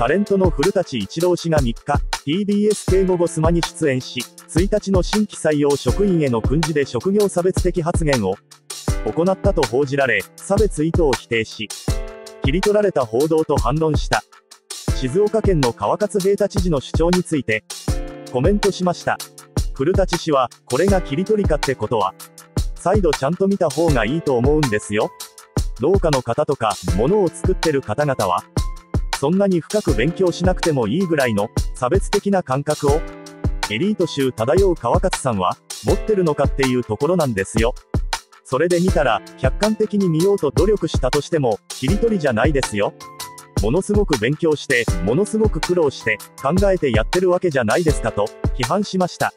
タレントの古舘一郎氏が3日、TBS 警護後スマに出演し、1日の新規採用職員への訓示で職業差別的発言を行ったと報じられ、差別意図を否定し、切り取られた報道と反論した。静岡県の川勝平太知事の主張について、コメントしました。古舘氏は、これが切り取りかってことは、再度ちゃんと見た方がいいと思うんですよ。農家の方とか、物を作ってる方々は、そんなに深く勉強しなくてもいいぐらいの、差別的な感覚を、エリート州漂う川勝さんは、持ってるのかっていうところなんですよ。それで見たら、客観的に見ようと努力したとしても、切り取りじゃないですよ。ものすごく勉強して、ものすごく苦労して、考えてやってるわけじゃないですかと、批判しました。